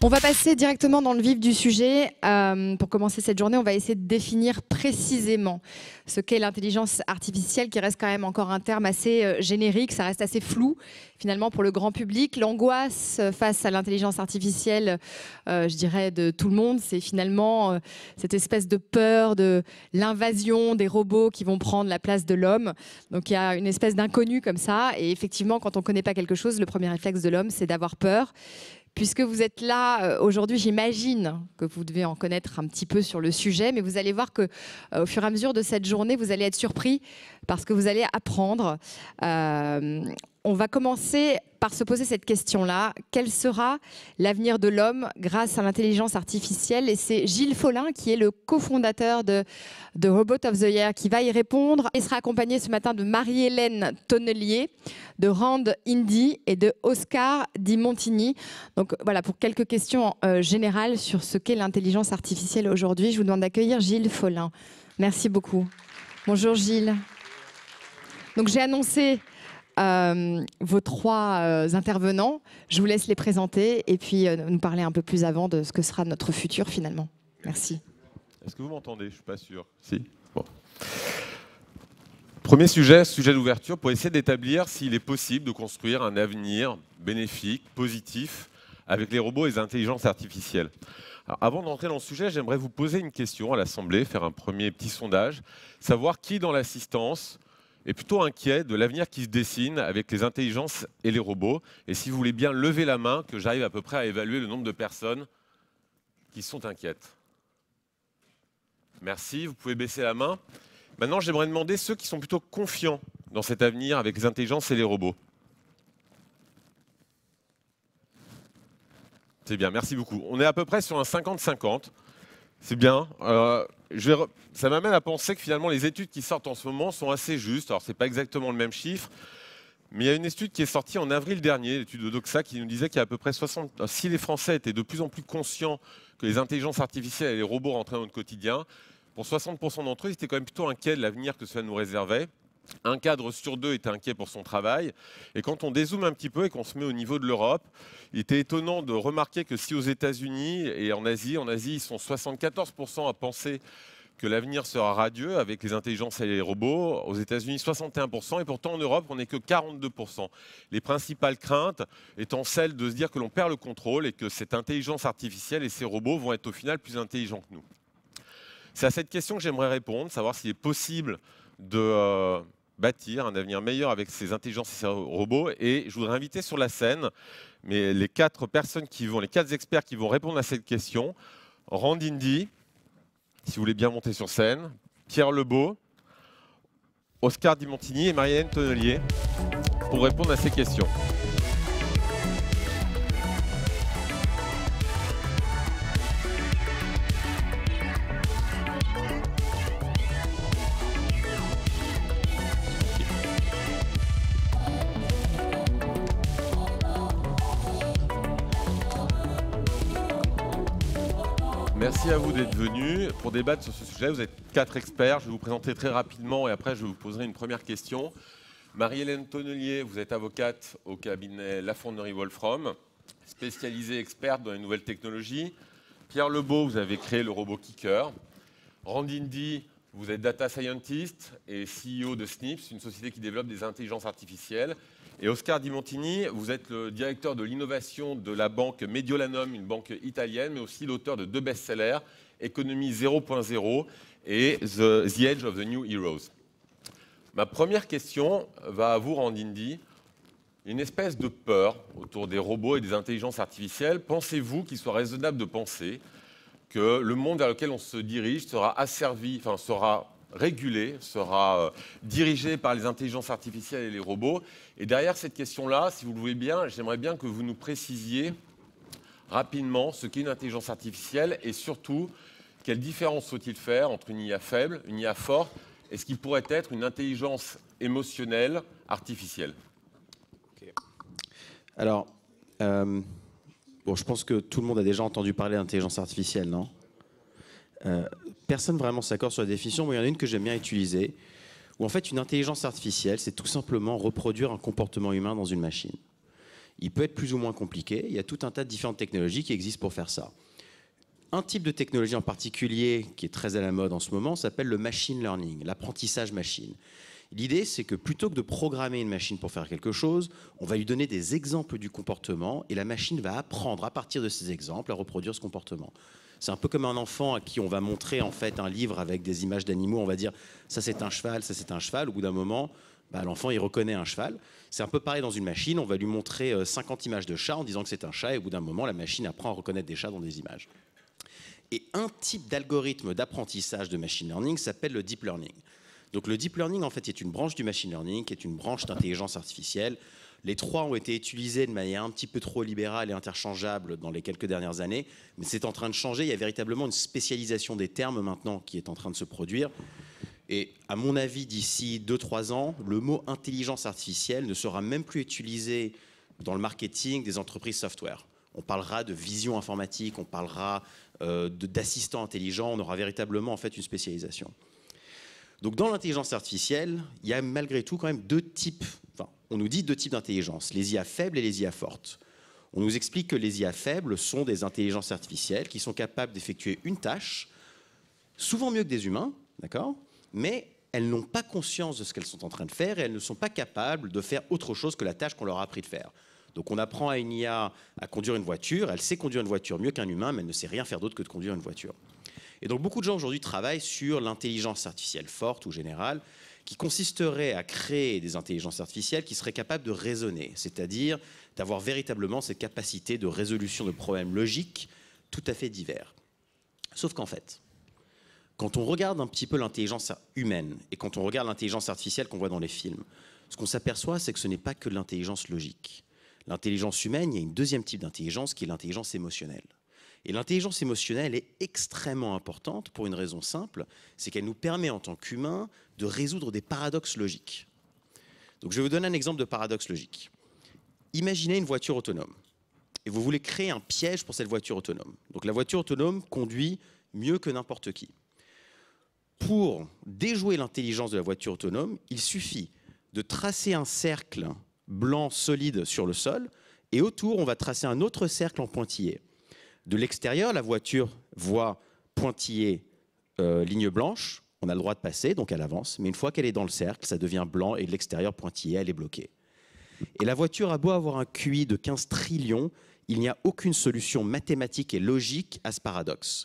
On va passer directement dans le vif du sujet. Euh, pour commencer cette journée, on va essayer de définir précisément ce qu'est l'intelligence artificielle, qui reste quand même encore un terme assez euh, générique, ça reste assez flou finalement pour le grand public. L'angoisse face à l'intelligence artificielle, euh, je dirais, de tout le monde, c'est finalement cette espèce de peur de l'invasion des robots qui vont prendre la place de l'homme. Donc il y a une espèce d'inconnu comme ça. Et effectivement, quand on ne connaît pas quelque chose, le premier réflexe de l'homme, c'est d'avoir peur. Puisque vous êtes là euh, aujourd'hui, j'imagine que vous devez en connaître un petit peu sur le sujet, mais vous allez voir que euh, au fur et à mesure de cette journée, vous allez être surpris parce que vous allez apprendre. Euh, on va commencer par se poser cette question-là. Quel sera l'avenir de l'homme grâce à l'intelligence artificielle? Et c'est Gilles Follin, qui est le cofondateur de, Robot of the Year, qui va y répondre. Il sera accompagné ce matin de Marie-Hélène Tonnelier, de Rand Indy et de Oscar Di Montigny. Donc voilà, pour quelques questions euh, générales sur ce qu'est l'intelligence artificielle aujourd'hui, je vous demande d'accueillir Gilles Follin. Merci beaucoup. Bonjour Gilles. Donc j'ai annoncé euh, vos trois euh, intervenants. Je vous laisse les présenter et puis euh, nous parler un peu plus avant de ce que sera notre futur finalement. Merci. Est-ce que vous m'entendez? Je ne suis pas sûr. Si Premier sujet, sujet d'ouverture, pour essayer d'établir s'il est possible de construire un avenir bénéfique, positif, avec les robots et les intelligences artificielles. avant d'entrer dans le sujet, j'aimerais vous poser une question à l'Assemblée, faire un premier petit sondage, savoir qui dans l'assistance est plutôt inquiet de l'avenir qui se dessine avec les intelligences et les robots. Et si vous voulez bien lever la main, que j'arrive à peu près à évaluer le nombre de personnes qui sont inquiètes. Merci, vous pouvez baisser la main. Maintenant, j'aimerais demander ceux qui sont plutôt confiants dans cet avenir avec les intelligences et les robots. C'est bien, merci beaucoup. On est à peu près sur un 50-50. C'est bien. Euh, ça m'amène à penser que finalement les études qui sortent en ce moment sont assez justes. Alors ce n'est pas exactement le même chiffre, mais il y a une étude qui est sortie en avril dernier, l'étude de Doxa, qui nous disait qu'il y a à peu près 60... Si les Français étaient de plus en plus conscients que les intelligences artificielles et les robots rentraient dans notre quotidien, pour 60% d'entre eux, ils étaient quand même plutôt inquiets de l'avenir que cela nous réservait. Un cadre sur deux était inquiet pour son travail. Et quand on dézoome un petit peu et qu'on se met au niveau de l'Europe, il était étonnant de remarquer que si aux États-Unis et en Asie, en Asie, ils sont 74% à penser que l'avenir sera radieux avec les intelligences et les robots. Aux États-Unis, 61%, et pourtant en Europe, on n'est que 42%. Les principales craintes étant celles de se dire que l'on perd le contrôle et que cette intelligence artificielle et ces robots vont être au final plus intelligents que nous. C'est à cette question que j'aimerais répondre, savoir s'il est possible de euh, bâtir un avenir meilleur avec ces intelligences et ces robots. Et je voudrais inviter sur la scène mais les quatre personnes qui vont, les quatre experts qui vont répondre à cette question. Randindi, si vous voulez bien monter sur scène, Pierre Lebeau, Oscar Dimontigny et Marianne Tonnelier pour répondre à ces questions. Pour débattre sur ce sujet. Vous êtes quatre experts. Je vais vous présenter très rapidement et après je vous poserai une première question. Marie-Hélène Tonnelier, vous êtes avocate au cabinet La Fonderie Wolfram, spécialisée experte dans les nouvelles technologies. Pierre Lebeau, vous avez créé le robot Kicker. Randindi, vous êtes data scientist et CEO de Snips, une société qui développe des intelligences artificielles. Et Oscar Di Montini, vous êtes le directeur de l'innovation de la banque Mediolanum, une banque italienne, mais aussi l'auteur de deux best-sellers, Économie 0.0 et the, Edge of the New Heroes. Ma première question va à vous, Randindi. Une espèce de peur autour des robots et des intelligences artificielles. Pensez-vous qu'il soit raisonnable de penser que le monde vers lequel on se dirige sera asservi, enfin sera régulé, sera euh, dirigé par les intelligences artificielles et les robots? Et derrière cette question-là, si vous le voulez bien, j'aimerais bien que vous nous précisiez rapidement ce qu'est une intelligence artificielle et surtout quelle différence faut-il faire entre une IA faible, une IA forte et ce qui pourrait être une intelligence émotionnelle artificielle? Alors, euh, bon, je pense que tout le monde a déjà entendu parler d'intelligence artificielle, non? Euh, personne vraiment s'accorde sur la définition, mais il y en a une que j'aime bien utiliser, où en fait une intelligence artificielle, c'est tout simplement reproduire un comportement humain dans une machine. Il peut être plus ou moins compliqué. Il y a tout un tas de différentes technologies qui existent pour faire ça. Un type de technologie en particulier qui est très à la mode en ce moment s'appelle le machine learning, l'apprentissage machine. L'idée, c'est que plutôt que de programmer une machine pour faire quelque chose, on va lui donner des exemples du comportement et la machine va apprendre à partir de ces exemples à reproduire ce comportement. C'est un peu comme un enfant à qui on va montrer en fait un livre avec des images d'animaux. On va dire ça c'est un cheval, ça c'est un cheval. Au bout d'un moment, bah, l'enfant il reconnaît un cheval. C'est un peu pareil dans une machine. On va lui montrer 50 euh, images de chats en disant que c'est un chat et au bout d'un moment, la machine apprend à reconnaître des chats dans des images. Et un type d'algorithme d'apprentissage de machine learning s'appelle le deep learning. Donc le deep learning, en fait, est une branche du machine learning, qui est une branche d'intelligence artificielle. Les trois ont été utilisés de manière un petit peu trop libérale et interchangeable dans les quelques dernières années, mais c'est en train de changer. Il y a véritablement une spécialisation des termes maintenant qui est en train de se produire. Et à mon avis, d'ici 2-3 ans, le mot intelligence artificielle ne sera même plus utilisé dans le marketing des entreprises software. On parlera de vision informatique, on parlera d'assistants intelligents, on aura véritablement en fait une spécialisation. Donc dans l'intelligence artificielle, il y a malgré tout quand même deux types, enfin on nous dit deux types d'intelligence, les IA faibles et les IA fortes. On nous explique que les IA faibles sont des intelligences artificielles qui sont capables d'effectuer une tâche, souvent mieux que des humains, d'accord Mais elles n'ont pas conscience de ce qu'elles sont en train de faire et elles ne sont pas capables de faire autre chose que la tâche qu'on leur a appris de faire. Donc on apprend à une IA à conduire une voiture, elle sait conduire une voiture mieux qu'un humain, mais elle ne sait rien faire d'autre que de conduire une voiture. Et donc beaucoup de gens aujourd'hui travaillent sur l'intelligence artificielle forte ou générale, qui consisterait à créer des intelligences artificielles qui seraient capables de raisonner, c'est-à-dire d'avoir véritablement cette capacité de résolution de problèmes logiques tout à fait divers. Sauf qu'en fait, quand on regarde un petit peu l'intelligence humaine et quand on regarde l'intelligence artificielle qu'on voit dans les films, ce qu'on s'aperçoit, c'est que ce n'est pas que l'intelligence logique. L'intelligence humaine, il y a une deuxième type d'intelligence qui est l'intelligence émotionnelle. Et l'intelligence émotionnelle est extrêmement importante pour une raison simple, c'est qu'elle nous permet en tant qu'humains de résoudre des paradoxes logiques. Donc je vais vous donner un exemple de paradoxe logique. Imaginez une voiture autonome et vous voulez créer un piège pour cette voiture autonome. Donc la voiture autonome conduit mieux que n'importe qui. Pour déjouer l'intelligence de la voiture autonome, il suffit de tracer un cercle blanc solide sur le sol et autour on va tracer un autre cercle en pointillé. De l'extérieur, la voiture voit pointillé euh, ligne blanche, on a le droit de passer, donc elle avance, mais une fois qu'elle est dans le cercle, ça devient blanc et de l'extérieur pointillé, elle est bloquée. Et la voiture a beau avoir un QI de 15 trillions, il n'y a aucune solution mathématique et logique à ce paradoxe.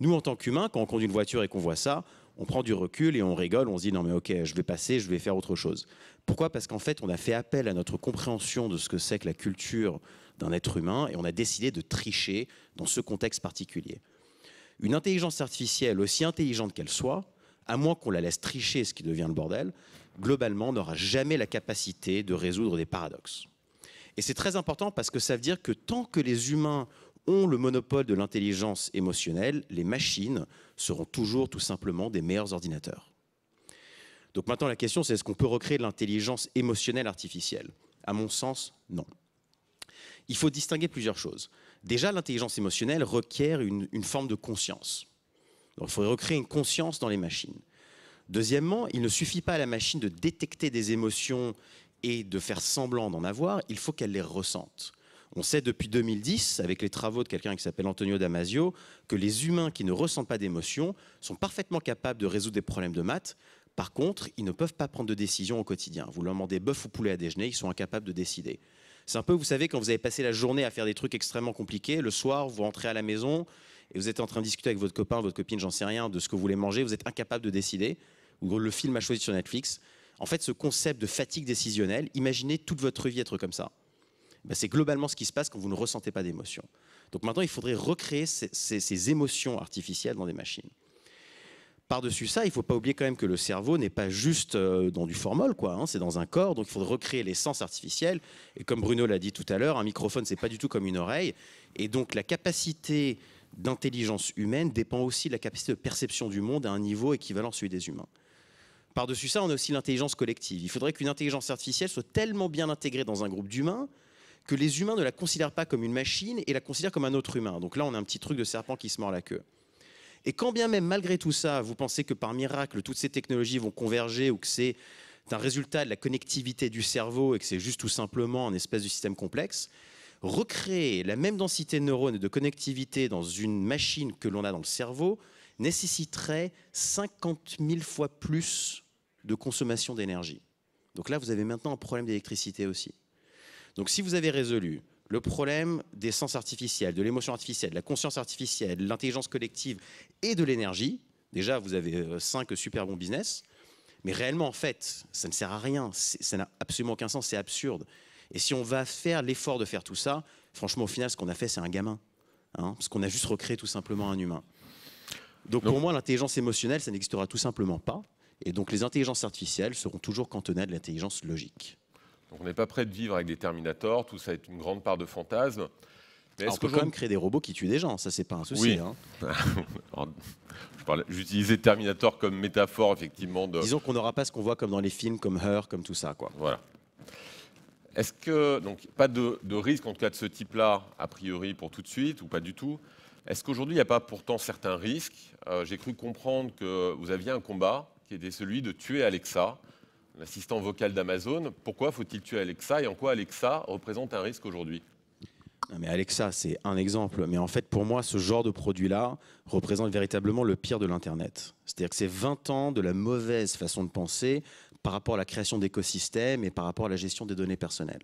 Nous, en tant qu'humains, quand on conduit une voiture et qu'on voit ça, on prend du recul et on rigole, on se dit non mais ok, je vais passer, je vais faire autre chose. Pourquoi? Parce qu'en fait, on a fait appel à notre compréhension de ce que c'est que la culture d'un être humain et on a décidé de tricher dans ce contexte particulier. Une intelligence artificielle, aussi intelligente qu'elle soit, à moins qu'on la laisse tricher, ce qui devient le bordel, globalement n'aura jamais la capacité de résoudre des paradoxes. Et c'est très important parce que ça veut dire que tant que les humains ont le monopole de l'intelligence émotionnelle, les machines seront toujours tout simplement des meilleurs ordinateurs. Donc maintenant la question c'est est-ce qu'on peut recréer de l'intelligence émotionnelle artificielle? À mon sens, non il faut distinguer plusieurs choses. Déjà, l'intelligence émotionnelle requiert une, forme de conscience. il faudrait recréer une conscience dans les machines. Deuxièmement, il ne suffit pas à la machine de détecter des émotions et de faire semblant d'en avoir, il faut qu'elle les ressente. On sait depuis 2010, avec les travaux de quelqu'un qui s'appelle Antonio Damasio, que les humains qui ne ressentent pas d'émotions sont parfaitement capables de résoudre des problèmes de maths. Par contre, ils ne peuvent pas prendre de décision au quotidien. Vous leur demandez bœuf ou poulet à déjeuner, ils sont incapables de décider. C'est un peu, vous savez, quand vous avez passé la journée à faire des trucs extrêmement compliqués, le soir, vous rentrez à la maison et vous êtes en train de discuter avec votre copain, votre copine, j'en sais rien, de ce que vous voulez manger, vous êtes incapable de décider, ou le film a choisi sur Netflix. En fait, ce concept de fatigue décisionnelle, imaginez toute votre vie être comme ça. Ben, c'est globalement ce qui se passe quand vous ne ressentez pas d'émotion. Donc maintenant, il faudrait recréer ces émotions artificielles dans des machines. Par-dessus ça, il ne faut pas oublier quand même que le cerveau n'est pas juste euh, dans du formol. Hein, c'est dans un corps, donc il faudrait recréer les sens artificiels. Et comme Bruno l'a dit tout à l'heure, un microphone, c'est pas du tout comme une oreille. Et donc la capacité d'intelligence humaine dépend aussi de la capacité de perception du monde à un niveau équivalent à celui des humains. Par-dessus ça, on a aussi l'intelligence collective. Il faudrait qu'une intelligence artificielle soit tellement bien intégrée dans un groupe d'humains que les humains ne la considèrent pas comme une machine et la considèrent comme un autre humain. Donc là, on a un petit truc de serpent qui se mord la queue. Et quand bien même, malgré tout ça, vous pensez que par miracle, toutes ces technologies vont converger ou que c'est un résultat de la connectivité du cerveau et que c'est juste tout simplement un espèce de système complexe, recréer la même densité de neurones et de connectivité dans une machine que l'on a dans le cerveau nécessiterait 50 000 fois plus de consommation d'énergie. Donc là, vous avez maintenant un problème d'électricité aussi. Donc si vous avez résolu le problème des sens artificiels, de l'émotion artificielle, de la conscience artificielle, de l'intelligence collective et de l'énergie, déjà vous avez euh, cinq super bons business, mais réellement en fait, ça ne sert à rien, ça n'a absolument aucun sens, c'est absurde. Et si on va faire l'effort de faire tout ça, franchement au final ce qu'on a fait c'est un gamin, hein, parce qu'on a juste recréé tout simplement un humain. Donc, pour moi l'intelligence émotionnelle ça n'existera tout simplement pas, et donc les intelligences artificielles seront toujours cantonnées à de l'intelligence logique on n'est pas prêt de vivre avec des Terminators, tout ça est une grande part de fantasme. Mais on peut quand même créer des robots qui tuent des gens, ça c'est pas un souci. Hein. J'utilisais Terminator comme métaphore effectivement. De... Disons qu'on n'aura pas ce qu'on voit comme dans les films, comme Her, comme tout ça. Quoi. Voilà. Est-ce que, donc pas de, risque en tout cas de ce type-là, a priori pour tout de suite, ou pas du tout? Est-ce qu'aujourd'hui il n'y a pas pourtant certains risques? Euh, J'ai cru comprendre que vous aviez un combat qui était celui de tuer Alexa l'assistant vocal d'Amazon. Pourquoi faut-il tuer Alexa et en quoi Alexa représente un risque aujourd'hui? Mais Alexa, c'est un exemple. Mais en fait, pour moi, ce genre de produit-là représente véritablement le pire de l'Internet. C'est-à-dire que c'est 20 ans de la mauvaise façon de penser par rapport à la création d'écosystèmes et par rapport à la gestion des données personnelles.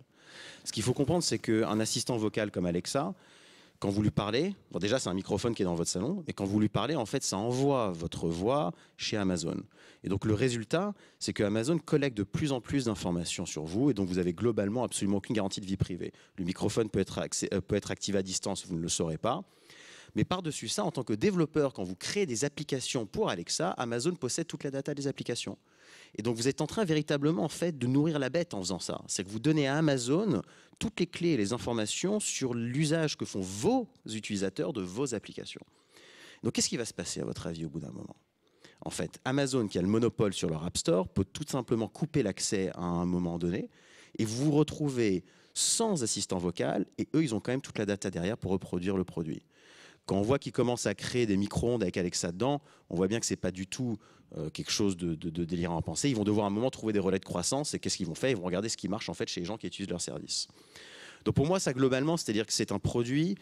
Ce qu'il faut comprendre, c'est qu'un assistant vocal comme Alexa, quand vous lui parlez, bon déjà c'est un microphone qui est dans votre salon, et quand vous lui parlez, en fait, ça envoie votre voix chez Amazon. Et donc le résultat, c'est que Amazon collecte de plus en plus d'informations sur vous, et donc vous avez globalement absolument aucune garantie de vie privée. Le microphone peut être, euh, peut être activé à distance, vous ne le saurez pas. Mais par-dessus ça, en tant que développeur, quand vous créez des applications pour Alexa, Amazon possède toute la data des applications. Et donc vous êtes en train véritablement en fait de nourrir la bête en faisant ça. C'est que vous donnez à Amazon toutes les clés et les informations sur l'usage que font vos utilisateurs de vos applications. Donc qu'est-ce qui va se passer à votre avis au bout d'un moment? En fait, Amazon qui a le monopole sur leur App Store peut tout simplement couper l'accès à un moment donné et vous vous retrouvez sans assistant vocal et eux ils ont quand même toute la data derrière pour reproduire le produit. Quand on voit qu'ils commencent à créer des micro-ondes avec Alexa dedans, on voit bien que ce n'est pas du tout euh, quelque chose de, délirant à penser. Ils vont devoir à un moment trouver des relais de croissance et qu'est-ce qu'ils vont faire? Ils vont regarder ce qui marche en fait chez les gens qui utilisent leur service. Donc pour moi, ça globalement, c'est-à-dire que c'est un produit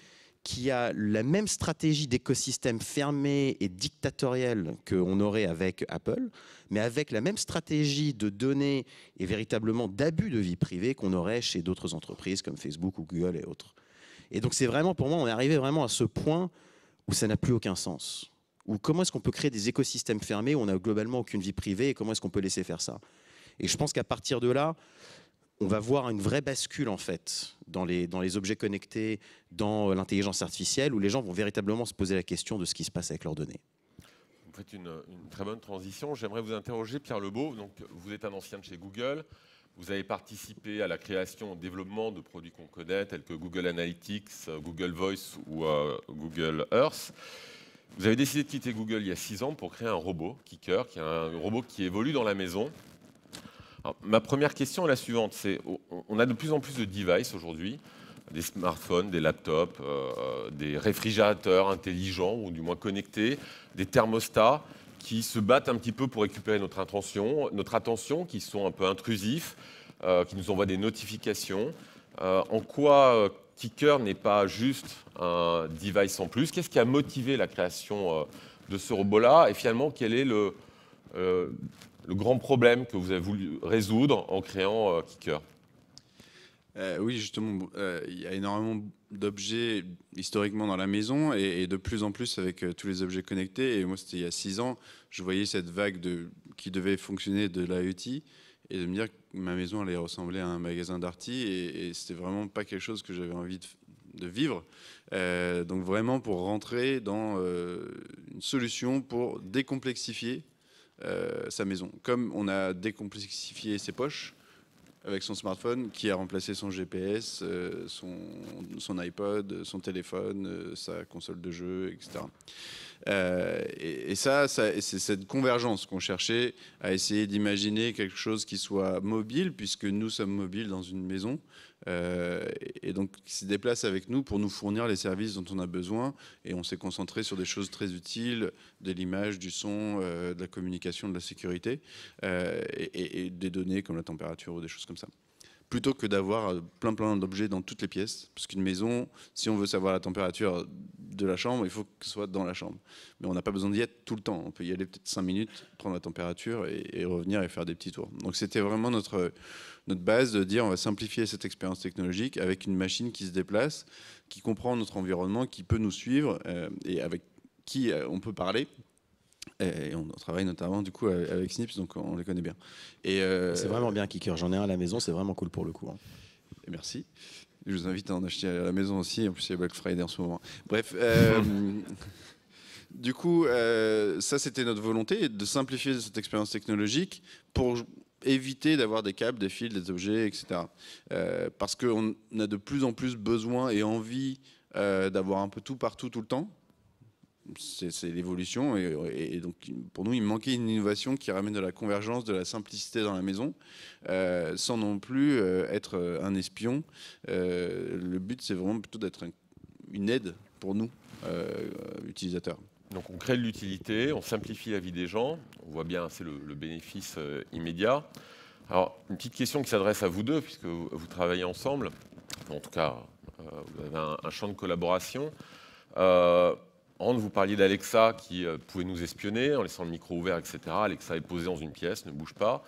qui a la même stratégie d'écosystème fermé et dictatoriel qu'on aurait avec Apple, mais avec la même stratégie de données et véritablement d'abus de vie privée qu'on aurait chez d'autres entreprises comme Facebook ou Google et autres. Et donc c'est vraiment, pour moi, on est arrivé vraiment à ce point où ça n'a plus aucun sens. Ou comment est-ce qu'on peut créer des écosystèmes fermés où on n'a globalement aucune vie privée et comment est-ce qu'on peut laisser faire ça? Et je pense qu'à partir de là, on va voir une vraie bascule en fait dans les, objets connectés, dans l'intelligence artificielle, où les gens vont véritablement se poser la question de ce qui se passe avec leurs données. Vous faites une, très bonne transition. J'aimerais vous interroger, Pierre Lebeau. Donc, vous êtes un ancien de chez Google. Vous avez participé à la création, au développement de produits qu'on connaît, tels que Google Analytics, Google Voice ou euh, Google Earth. Vous avez décidé de quitter Google il y a six ans pour créer un robot, Kicker, qui est un robot qui évolue dans la maison. ma première question est la suivante. On a de plus en plus de devices aujourd'hui, des smartphones, des laptops, euh, des réfrigérateurs intelligents ou du moins connectés, des thermostats qui se battent un petit peu pour récupérer notre attention, notre attention qui sont un peu intrusifs, euh, qui nous envoient des notifications. Euh, en quoi Kicker n'est pas juste un device en plus. Qu'est-ce qui a motivé la création de ce robot-là? Et finalement, quel est le, le grand problème que vous avez voulu résoudre en créant Kicker oui, justement, il y a énormément d'objets historiquement dans la maison et, de plus en plus avec euh, tous les objets connectés. Et moi, c'était il y a six ans, je voyais cette vague qui devait fonctionner de l'IoT et de me dire que ma maison allait ressembler à un magasin d'arty et, et c'était vraiment pas quelque chose que j'avais envie de, vivre. Euh, donc vraiment pour rentrer dans euh, une solution pour décomplexifier sa maison. Comme on a décomplexifié ses poches, avec son smartphone qui a remplacé son GPS, euh, son, son, iPod, son téléphone, euh, sa console de jeu, etc. Euh, et, ça, c'est cette convergence qu'on cherchait à essayer d'imaginer quelque chose qui soit mobile, puisque nous sommes mobiles dans une maison, euh, et donc qui se déplace avec nous pour nous fournir les services dont on a besoin. Et on s'est concentré sur des choses très utiles, de l'image, du son, euh, de la communication, de la sécurité, et, et des données comme la température ou des choses comme ça plutôt que d'avoir euh, plein plein d'objets dans toutes les pièces. Parce qu'une maison, si on veut savoir la température de la chambre, il faut que ce soit dans la chambre. Mais on n'a pas besoin d'y être tout le temps. On peut y aller peut-être 5 minutes, prendre la température et, revenir et faire des petits tours. Donc c'était vraiment notre, notre base de dire on va simplifier cette expérience technologique avec une machine qui se déplace, qui comprend notre environnement, qui peut nous suivre euh, et avec qui euh, on peut parler et on travaille notamment du coup avec Snips, donc on les connaît bien. Euh, c'est vraiment bien Kicker. J'en ai un à la maison, c'est vraiment cool pour le coup. Hein. Et merci. Je vous invite à en acheter à la maison aussi. En plus, il y a Black Friday en ce moment. Bref. Euh, du coup, euh, ça, c'était notre volonté de simplifier cette expérience technologique pour éviter d'avoir des câbles, des fils, des objets, etc. parce qu'on a de plus en plus besoin et envie d'avoir un peu tout partout tout le temps c'est l'évolution. Et, donc, pour nous, il manquait une innovation qui ramène de la convergence, de la simplicité dans la maison, euh, sans non plus euh, être euh, un espion. le but, c'est vraiment plutôt d'être une aide pour nous, utilisateurs. Donc, on crée de l'utilité, on simplifie la vie des gens. On voit bien, c'est le, bénéfice immédiat. Alors, une petite question qui s'adresse à vous deux, puisque vous, travaillez ensemble. En tout cas, vous avez un, un champ de collaboration. Anne, vous parliez d'Alexa qui euh, pouvait nous espionner en laissant le micro ouvert, etc. Alexa est posée dans une pièce, ne bouge pas.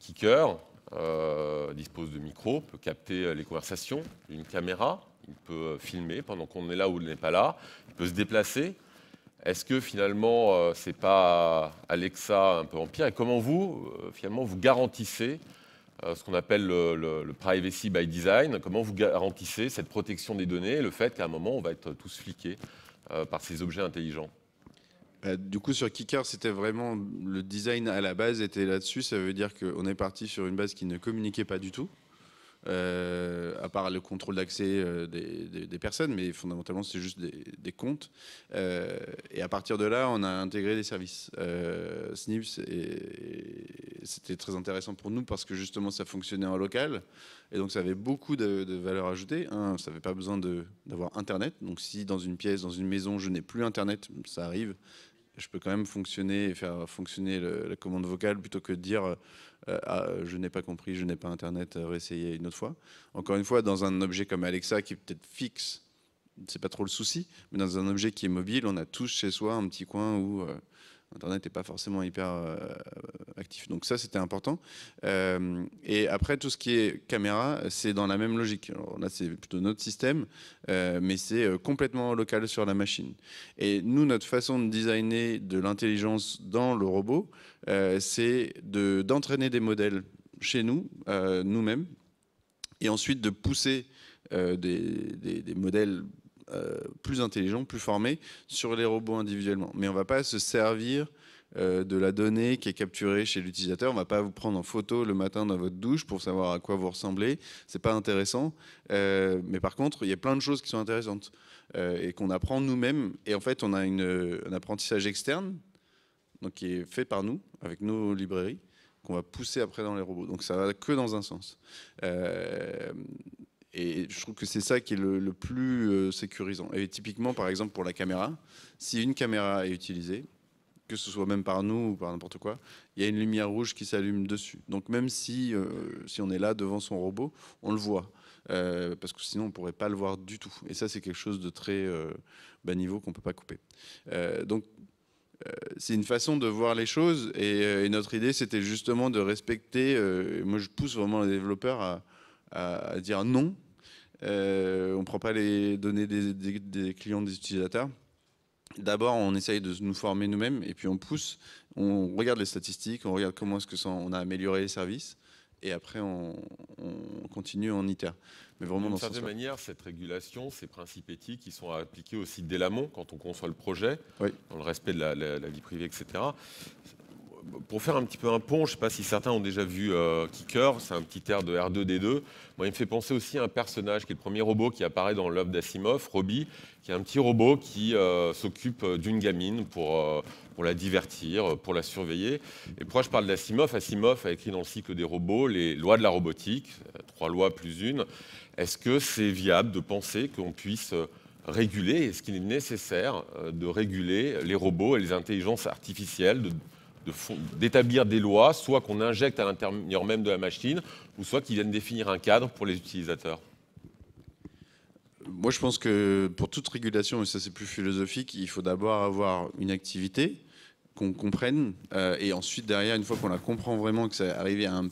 Kicker euh, dispose de micro, peut capter euh, les conversations, une caméra, il peut filmer pendant qu'on est là ou n'est pas là, il peut se déplacer. Est-ce que finalement, c'est pas Alexa un peu en pire? Et comment vous, finalement, vous garantissez ce qu'on appelle le, le, privacy by design? Comment vous garantissez cette protection des données et le fait qu'à un moment, on va être tous fliqués? Par ces objets intelligents bah, du coup, sur Kicker, c'était vraiment le design à la base était là-dessus. Ça veut dire qu'on est parti sur une base qui ne communiquait pas du tout. Euh, à part le contrôle d'accès euh, des, personnes, mais fondamentalement c'est juste des, comptes. Euh, et à partir de là, on a intégré des services Snips c'était très intéressant pour nous parce que justement ça fonctionnait en local et donc ça avait beaucoup de, de valeur ajoutée. Ça n'avait pas besoin d'avoir Internet. Donc si dans une pièce, dans une maison, je n'ai plus Internet, ça arrive je peux quand même fonctionner et faire fonctionner la commande vocale plutôt que de dire euh, ah, je n'ai pas compris, je n'ai pas Internet, euh, réessayer une autre fois. Encore une fois, dans un objet comme Alexa qui est peut-être fixe, c'est pas trop le souci, mais dans un objet qui est mobile, on a tous chez soi un petit coin où euh, Internet n'est pas forcément hyper actif. Donc ça, c'était important. et après, tout ce qui est caméra, c'est dans la même logique. Là, c'est plutôt notre système, mais c'est complètement local sur la machine. Et nous, notre façon de designer de l'intelligence dans le robot, euh, c'est d'entraîner des modèles chez nous, euh, nous-mêmes, et ensuite de pousser euh, des, modèles plus intelligents, plus formés sur les robots individuellement. Mais on ne va pas se servir de la donnée qui est capturée chez l'utilisateur. On ne va pas vous prendre en photo le matin dans votre douche pour savoir à quoi vous ressemblez. C'est pas intéressant. mais par contre, il y a plein de choses qui sont intéressantes et qu'on apprend nous-mêmes. Et en fait, on a un apprentissage externe donc qui est fait par nous, avec nos librairies, qu'on va pousser après dans les robots. Donc ça va que dans un sens. Euh, et je trouve que c'est ça qui est le, plus euh, sécurisant. Et typiquement, par exemple, pour la caméra, si une caméra est utilisée, que ce soit même par nous ou par n'importe quoi, il y a une lumière rouge qui s'allume dessus. Donc même si, euh, si on est là devant son robot, on le voit. parce que sinon on ne pourrait pas le voir du tout. Et ça, c'est quelque chose de très bas niveau qu'on ne peut pas couper. donc euh, c'est une façon de voir les choses et, euh, notre idée c'était justement de respecter, euh, moi je pousse vraiment les développeurs à, dire non, on ne prend pas les données des, clients, des utilisateurs. D'abord, on essaye de nous former nous-mêmes et puis on pousse, on regarde les statistiques, on regarde comment est-ce que ça, on a amélioré les services et après on, continue en ITER. Mais vraiment D'une certaine manière, cette régulation, ces principes éthiques, qui sont appliqués aussi dès l'amont quand on conçoit le projet, dans le respect de la, vie privée, etc. pour faire un petit peu un pont, je ne sais pas si certains ont déjà vu euh, Kicker, c'est un petit air de R2D2. Moi, il me fait penser aussi à un personnage qui est le premier robot qui apparaît dans l'œuvre d'Asimov, Robbie, qui est un petit robot qui euh, s'occupe d'une gamine euh, pour la divertir, pour la surveiller. Et pourquoi je parle d'Asimov? Asimov a écrit dans le cycle des robots les lois de la robotique, trois lois plus une. Est-ce que c'est viable de penser qu'on puisse réguler? Est-ce qu'il est nécessaire de réguler les robots et les intelligences artificielles, d'établir des lois, soit qu'on injecte à l'intérieur même de la machine, ou soit qu'ils viennent définir un cadre pour les utilisateurs. Moi, je pense que pour toute régulation, et ça c'est plus philosophique, il faut d'abord avoir une activité qu'on comprenne, euh, et ensuite derrière, une fois qu'on la comprend vraiment, que ça arrive à un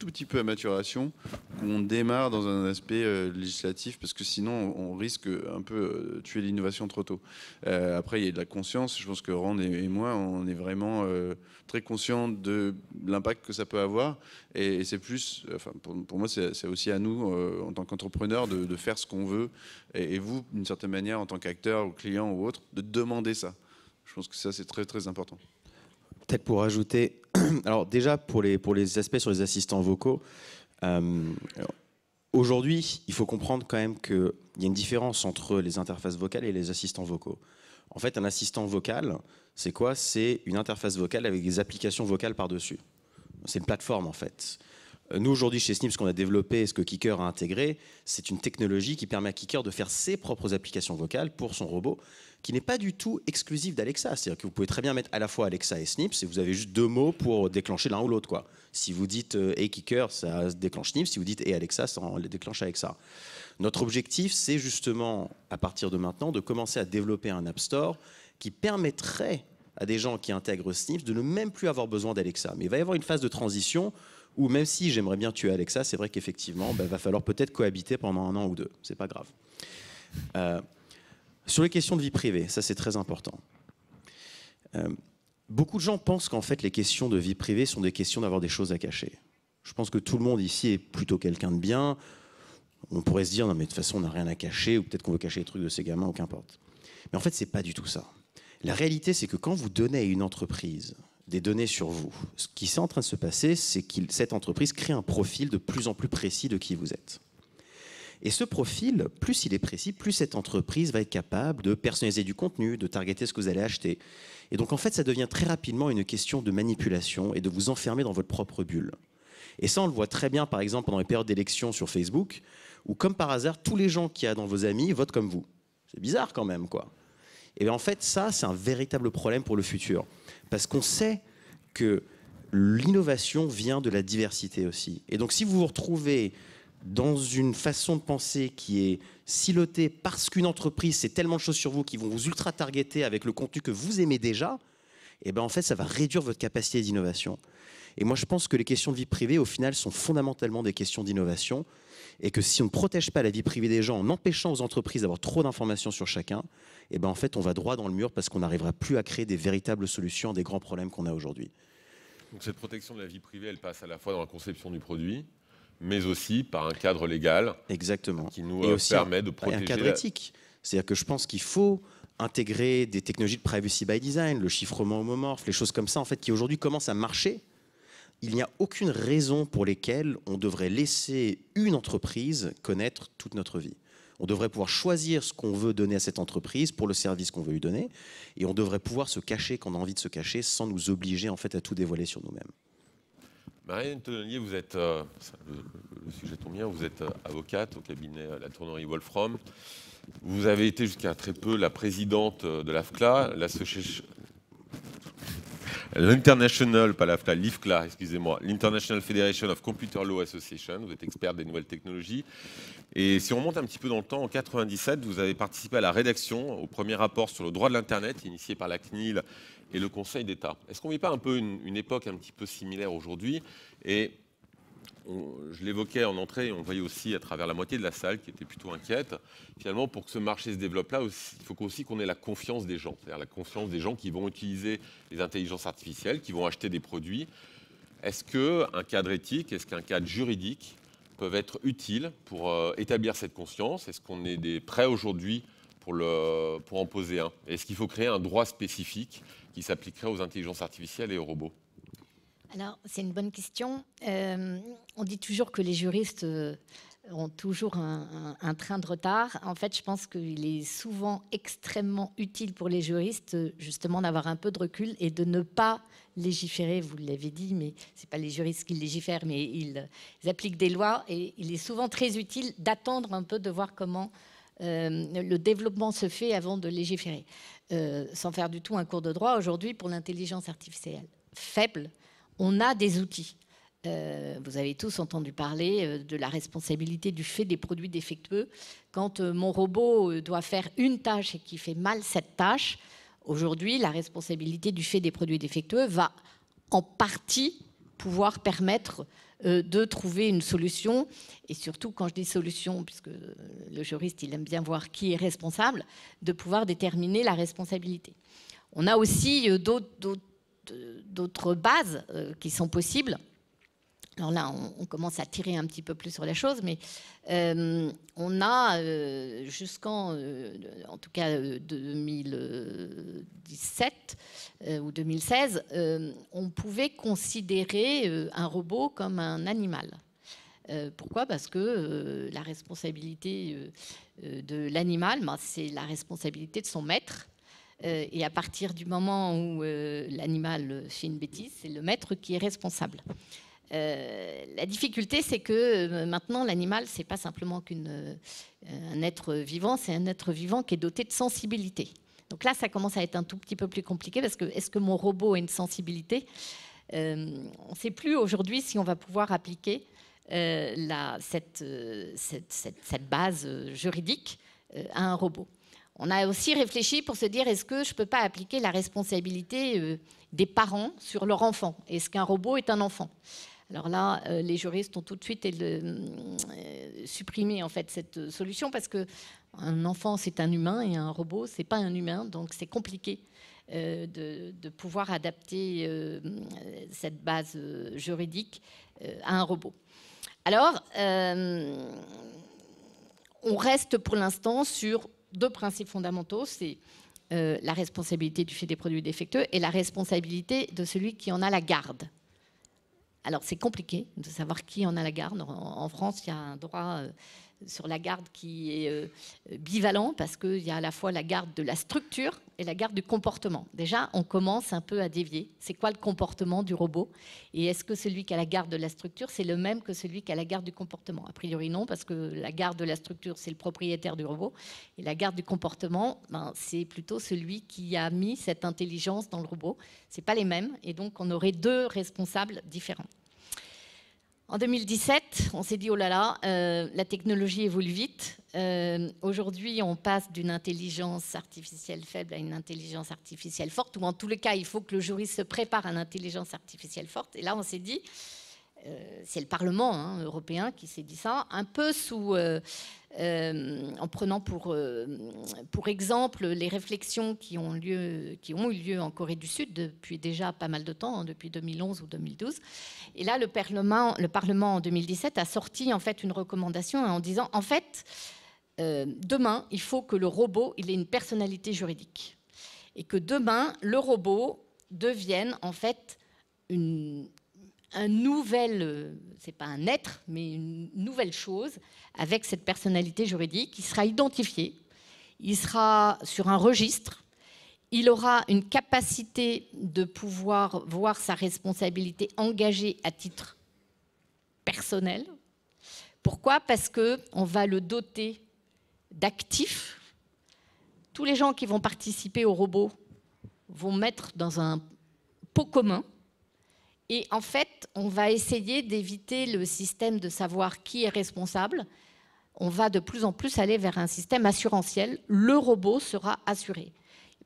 tout petit peu à maturation, qu'on démarre dans un aspect euh, législatif, parce que sinon on risque un peu euh, tuer l'innovation trop tôt. Euh, après, il y a de la conscience. Je pense que Rand et, moi, on est vraiment très conscients de l'impact que ça peut avoir. Et, c'est plus, enfin, pour, moi, c'est aussi à nous, en tant qu'entrepreneurs, de, faire ce qu'on veut. Et, vous, d'une certaine manière, en tant qu'acteur ou client ou autre, de demander ça. Je pense que ça, c'est très, très important. Peut-être pour ajouter, alors déjà pour les, aspects sur les assistants vocaux, euh, aujourd'hui il faut comprendre quand même qu'il y a une différence entre les interfaces vocales et les assistants vocaux. En fait, un assistant vocal, c'est quoi? C'est une interface vocale avec des applications vocales par-dessus. C'est une plateforme en fait. Euh, nous, aujourd'hui, chez Snip, ce qu'on a développé, ce que Kicker a intégré, c'est une technologie qui permet à Kicker de faire ses propres applications vocales pour son robot qui n'est pas du tout exclusif d'Alexa. C'est-à-dire que vous pouvez très bien mettre à la fois Alexa et Snips et vous avez juste deux mots pour déclencher l'un ou l'autre. Si vous dites euh, Hey Kicker, ça déclenche Snips. Si vous dites Hey Alexa, ça déclenche Alexa. Notre objectif, c'est justement, à partir de maintenant, de commencer à développer un App Store qui permettrait à des gens qui intègrent Snips de ne même plus avoir besoin d'Alexa. Mais il va y avoir une phase de transition où même si j'aimerais bien tuer Alexa, c'est vrai qu'effectivement, il ben, va falloir peut-être cohabiter pendant un an ou deux. C'est pas grave. Euh, sur les questions de vie privée, ça c'est très important. Euh, beaucoup de gens pensent qu'en fait les questions de vie privée sont des questions d'avoir des choses à cacher. Je pense que tout le monde ici est plutôt quelqu'un de bien. On pourrait se dire non mais de toute façon on n'a rien à cacher ou peut-être qu'on veut cacher les trucs de ses gamins ou qu'importe. Mais en fait c'est pas du tout ça. La réalité c'est que quand vous donnez à une entreprise des données sur vous, ce qui est en train de se passer c'est que cette entreprise crée un profil de plus en plus précis de qui vous êtes. Et ce profil, plus il est précis, plus cette entreprise va être capable de personnaliser du contenu, de targeter ce que vous allez acheter. Et donc en fait, ça devient très rapidement une question de manipulation et de vous enfermer dans votre propre bulle. Et ça, on le voit très bien, par exemple, pendant les périodes d'élection sur Facebook, où comme par hasard, tous les gens qui y a dans vos amis votent comme vous. C'est bizarre quand même, quoi. Et bien en fait, ça, c'est un véritable problème pour le futur. Parce qu'on sait que l'innovation vient de la diversité aussi. Et donc si vous vous retrouvez dans une façon de penser qui est silotée parce qu'une entreprise sait tellement de choses sur vous qui vont vous ultra targeter avec le contenu que vous aimez déjà, et eh ben en fait ça va réduire votre capacité d'innovation. Et moi je pense que les questions de vie privée au final sont fondamentalement des questions d'innovation et que si on ne protège pas la vie privée des gens en empêchant aux entreprises d'avoir trop d'informations sur chacun, eh ben en fait on va droit dans le mur parce qu'on n'arrivera plus à créer des véritables solutions à des grands problèmes qu'on a aujourd'hui. Donc cette protection de la vie privée, elle passe à la fois dans la conception du produit, mais aussi par un cadre légal Exactement. qui nous euh, permet de protéger. Un cadre éthique. C'est-à-dire que je pense qu'il faut intégrer des technologies de privacy by design, le chiffrement homomorphe, les choses comme ça, en fait, qui aujourd'hui commencent à marcher. Il n'y a aucune raison pour lesquelles on devrait laisser une entreprise connaître toute notre vie. On devrait pouvoir choisir ce qu'on veut donner à cette entreprise pour le service qu'on veut lui donner, et on devrait pouvoir se cacher quand on a envie de se cacher sans nous obliger en fait à tout dévoiler sur nous-mêmes. Marianne Tonnelier, vous êtes, euh, le, sujet tombe bien, vous êtes euh, avocate au cabinet La Tournerie Wolfram. Vous avez été jusqu'à très peu la présidente de l'AFCLA, l'International, pas l'AFCLA, l'IFCLA, excusez-moi, l'International Federation of Computer Law Association. Vous êtes experte des nouvelles technologies. Et si on remonte un petit peu dans le temps, en 97, vous avez participé à la rédaction au premier rapport sur le droit de l'Internet, initié par la CNIL et le Conseil d'État. Est-ce qu'on ne vit pas un peu une, époque un petit peu similaire aujourd'hui? Je l'évoquais en entrée, on voyait aussi à travers la moitié de la salle qui était plutôt inquiète. Finalement, pour que ce marché se développe là, il faut aussi qu'on ait la confiance des gens, c'est-à-dire la confiance des gens qui vont utiliser les intelligences artificielles, qui vont acheter des produits. Est-ce qu'un cadre éthique, est-ce qu'un cadre juridique peuvent être utiles pour euh, établir cette conscience? Est-ce qu'on est des prêts aujourd'hui pour, pour en poser un? Est-ce qu'il faut créer un droit spécifique qui s'appliquerait aux intelligences artificielles et aux robots? Alors, c'est une bonne question. Euh, on dit toujours que les juristes euh, ont toujours un, train de retard. En fait, je pense qu'il est souvent extrêmement utile pour les juristes, justement, d'avoir un peu de recul et de ne pas légiférer. Vous l'avez dit, mais ce n'est pas les juristes qui légifèrent, mais ils, appliquent des lois. Et il est souvent très utile d'attendre un peu, de voir comment euh, le développement se fait avant de légiférer. Sans faire du tout un cours de droit, aujourd'hui, pour l'intelligence artificielle faible, on a des outils. Euh, vous avez tous entendu parler euh, de la responsabilité du fait des produits défectueux. Quand euh, mon robot doit faire une tâche et qui fait mal cette tâche, aujourd'hui, la responsabilité du fait des produits défectueux va en partie pouvoir permettre de trouver une solution. Et surtout, quand je dis solution, puisque le juriste, il aime bien voir qui est responsable, de pouvoir déterminer la responsabilité. On a aussi d'autres bases qui sont possibles. Alors là, on, commence à tirer un petit peu plus sur la chose, mais euh, on a euh, jusqu'en, euh, en tout cas 2017 ou 2016, on pouvait considérer un robot comme un animal. pourquoi? Parce que la responsabilité de l'animal, ben, c'est la responsabilité de son maître. Et à partir du moment où l'animal fait une bêtise, c'est le maître qui est responsable. Euh, la difficulté, c'est que euh, maintenant, l'animal, c'est pas simplement qu'un euh, être vivant, c'est un être vivant qui est doté de sensibilité. Donc là, ça commence à être un tout petit peu plus compliqué parce que est-ce que mon robot a une sensibilité? On ne sait plus aujourd'hui si on va pouvoir appliquer cette, base juridique à un robot. On a aussi réfléchi pour se dire est-ce que je ne peux pas appliquer la responsabilité des parents sur leur enfant? Est-ce qu'un robot est un enfant? Alors là, euh, les juristes ont tout de suite euh, supprimé en fait cette solution parce que un enfant c'est un humain et un robot c'est pas un humain, donc c'est compliqué euh, de, pouvoir adapter cette base juridique à un robot. Alors, on reste pour l'instant sur deux principes fondamentaux, c'est la responsabilité du fait des produits défectueux et la responsabilité de celui qui en a la garde. Alors c'est compliqué de savoir qui en a la garde. En, France, il y a un droit euh, sur la garde qui est euh, bivalent parce qu'il y a à la fois la garde de la structure et la garde du comportement. Déjà, on commence un peu à dévier. C'est quoi le comportement du robot Et est-ce que celui qui a la garde de la structure, c'est le même que celui qui a la garde du comportement? A priori non, parce que la garde de la structure, c'est le propriétaire du robot. Et la garde du comportement, ben, c'est plutôt celui qui a mis cette intelligence dans le robot. Ce pas les mêmes. Et donc, on aurait deux responsables différents. En 2017, on s'est dit, oh là là, euh, la technologie évolue vite. Euh, aujourd'hui, on passe d'une intelligence artificielle faible à une intelligence artificielle forte, ou en tous les cas, il faut que le juriste se prépare à une intelligence artificielle forte. Et là, on s'est dit, euh, c'est le Parlement hein, européen qui s'est dit ça, un peu sous, euh, en prenant pour, euh, pour exemple les réflexions qui ont, eu lieu en Corée du Sud depuis déjà pas mal de temps, hein, depuis 2011 ou 2012. Et là, le Parlement, le Parlement en 2017 a sorti en fait une recommandation en disant en fait, euh, demain, il faut que le robot il ait une personnalité juridique et que demain, le robot devienne en fait une, un nouvel, euh, c'est pas un être, mais une nouvelle chose avec cette personnalité juridique. Il sera identifié, il sera sur un registre, il aura une capacité de pouvoir voir sa responsabilité engagée à titre personnel. Pourquoi? Parce que on va le doter d'actifs. Tous les gens qui vont participer au robot vont mettre dans un pot commun et en fait, on va essayer d'éviter le système de savoir qui est responsable. On va de plus en plus aller vers un système assurantiel. Le robot sera assuré.